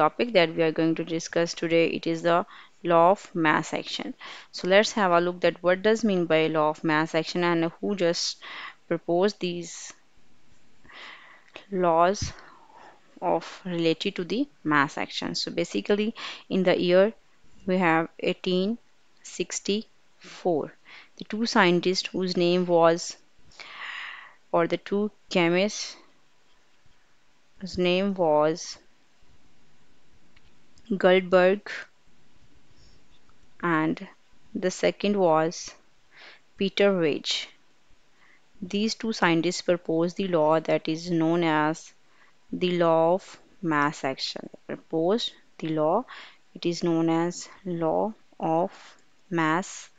topic that we are going to discuss today it is the law of mass action. So let's have a look that what does mean by law of mass action and who just proposed these laws of related to the mass action. So basically in the year we have 1864 the two scientists whose name was or the two chemists whose name was Guldberg and the second was Peter Waage. These two scientists proposed the law that is known as the law of mass action. Proposed the law, it is known as law of mass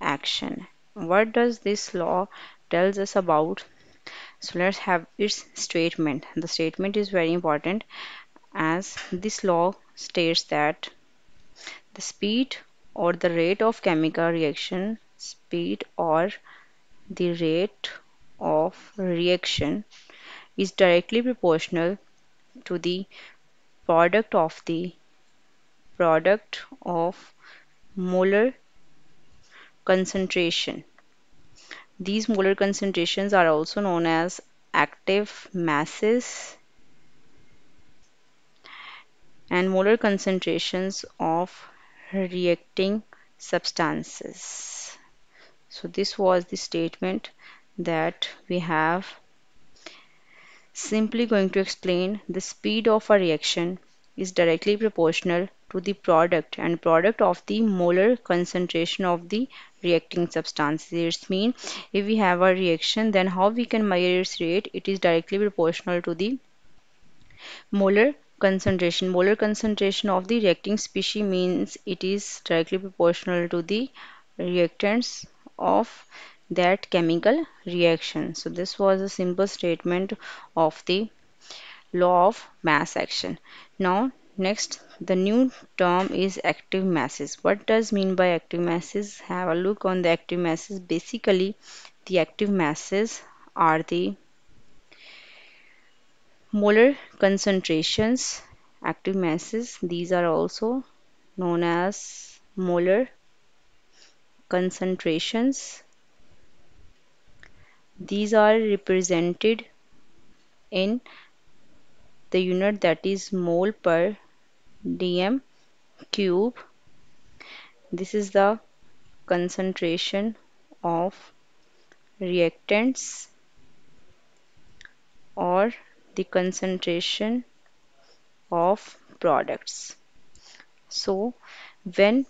action. What does this law tells us about? So let's have its statement. The statement is very important as this law states that the speed or the rate of chemical reaction speed or the rate of reaction is directly proportional to the product of the product of molar concentration. These molar concentrations are also known as active masses and molar concentrations of reacting substances. So this was the statement that we have simply going to explain the speed of a reaction is directly proportional to the product and product of the molar concentration of the reacting substances. It means if we have a reaction then how we can measure its rate it is directly proportional to the molar concentration. Molar concentration of the reacting species means it is directly proportional to the reactants of that chemical reaction. So this was a simple statement of the law of mass action. Now next the new term is active masses. What does mean by active masses? Have a look on the active masses. Basically the active masses are the molar concentrations active masses these are also known as molar concentrations. These are represented in the unit that is mole per dm cube. This is the concentration of reactants or the concentration of products. So when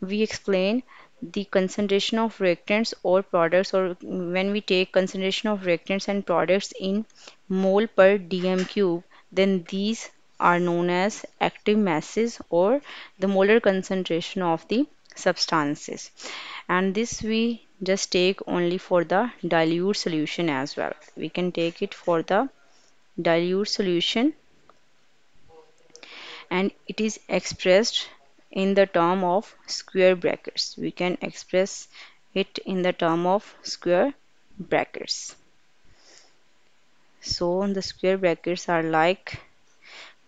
we explain the concentration of reactants or products or when we take concentration of reactants and products in mole per dm cube then these are known as active masses or the molar concentration of the substances and this we just take only for the dilute solution as well we can take it for the dilute solution and it is expressed in the term of square brackets. We can express it in the term of square brackets. So the square brackets are like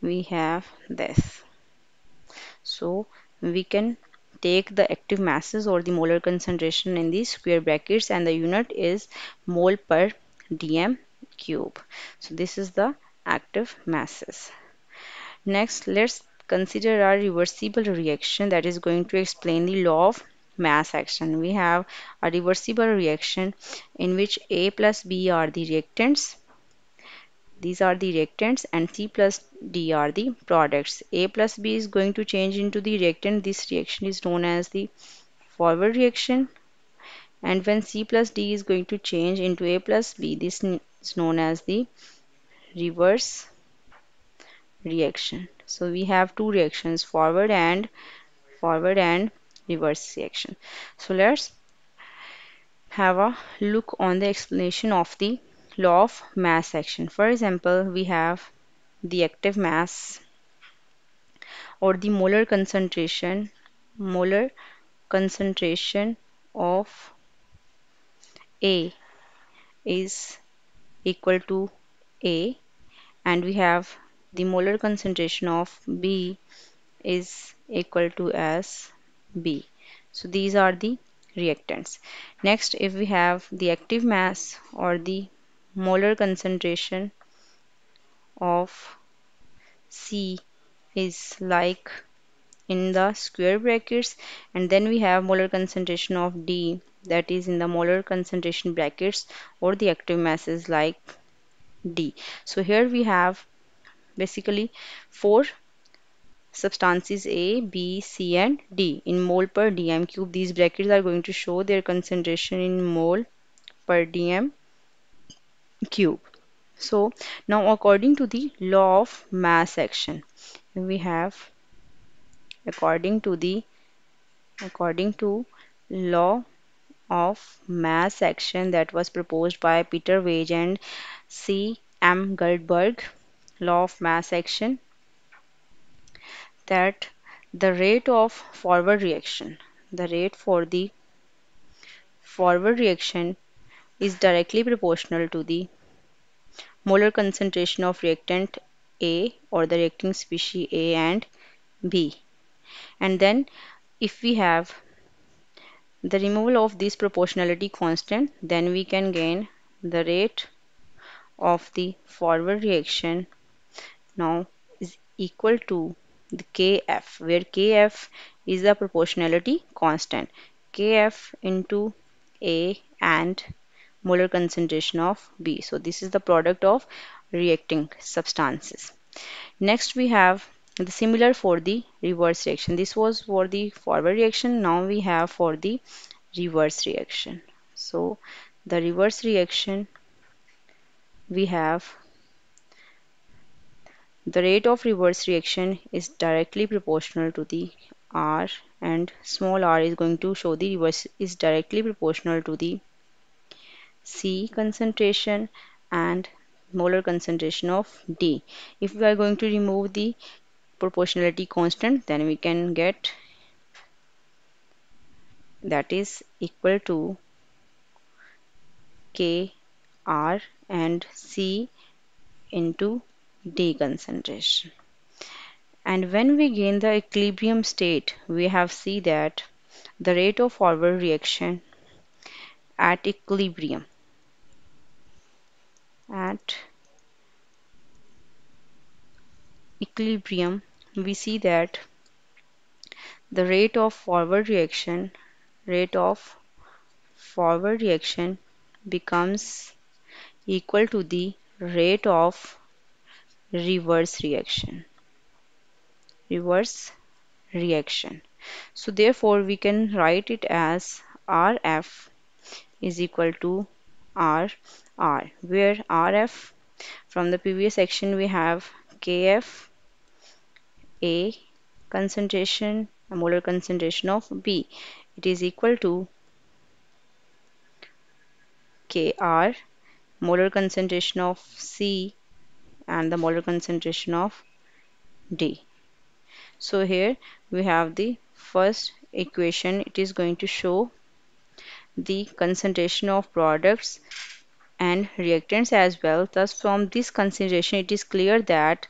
we have this. So we can take the active masses or the molar concentration in these square brackets and the unit is mole per dm cube. So this is the active masses. Next let's consider a reversible reaction that is going to explain the law of mass action. We have a reversible reaction in which a plus b are the reactants. These are the reactants and c plus d are the products. A plus b is going to change into the reactant. This reaction is known as the forward reaction. And when c plus d is going to change into a plus b this is known as the reverse reaction. So we have two reactions forward and forward and reverse reaction. So let's have a look on the explanation of the law of mass action. For example we have the active mass or the molar concentration molar concentration of A is equal to A and we have the molar concentration of B is equal to as B. So these are the reactants. Next, if we have the active mass or the molar concentration of C is like in the square brackets and then we have molar concentration of D that is in the molar concentration brackets or the active masses like D. So here we have basically four substances A, B, C and D in mole per dm cube. These brackets are going to show their concentration in mole per dm cube. So now according to the law of mass action, we have according to the according to law of mass action that was proposed by Peter Waage and C. M. Guldberg, law of mass action that the rate of forward reaction, the rate for the forward reaction is directly proportional to the molar concentration of reactant A or the reacting species A and B. And then if we have the removal of this proportionality constant, then we can gain the rate of the forward reaction now is equal to the Kf, where Kf is the proportionality constant. Kf into A and molar concentration of B. So this is the product of reacting substances. Next we have the similar for the reverse reaction. This was for the forward reaction. Now we have for the reverse reaction. So the reverse reaction we have the rate of reverse reaction is directly proportional to the R and small r is going to show the reverse is directly proportional to the C concentration and molar concentration of D. If we are going to remove the proportionality constant then we can get that is equal to K R and C into D concentration. And when we gain the equilibrium state, we have see that the rate of forward reaction at equilibrium at equilibrium we see that the rate of forward reaction rate of forward reaction becomes equal to the rate of reverse reaction reverse reaction. So therefore we can write it as RF is equal to RR where RF from the previous section we have KF A concentration a molar concentration of B it is equal to Kr molar concentration of C and the molar concentration of D. So here we have the first equation. It is going to show the concentration of products and reactants as well. Thus from this consideration it is clear that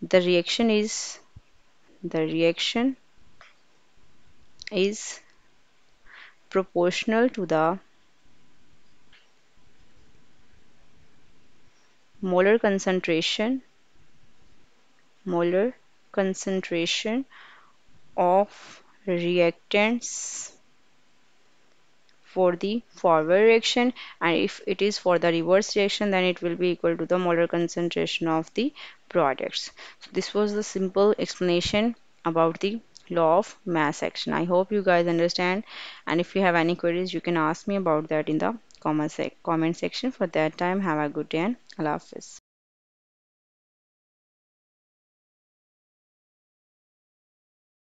the reaction is the reaction is proportional to the molar concentration molar concentration of reactants for the forward reaction and if it is for the reverse reaction then it will be equal to the molar concentration of the products. So this was the simple explanation about the law of mass action. I hope you guys understand and if you have any queries you can ask me about that in the comment, sec comment section. For that time have a good day and Allah Hafiz.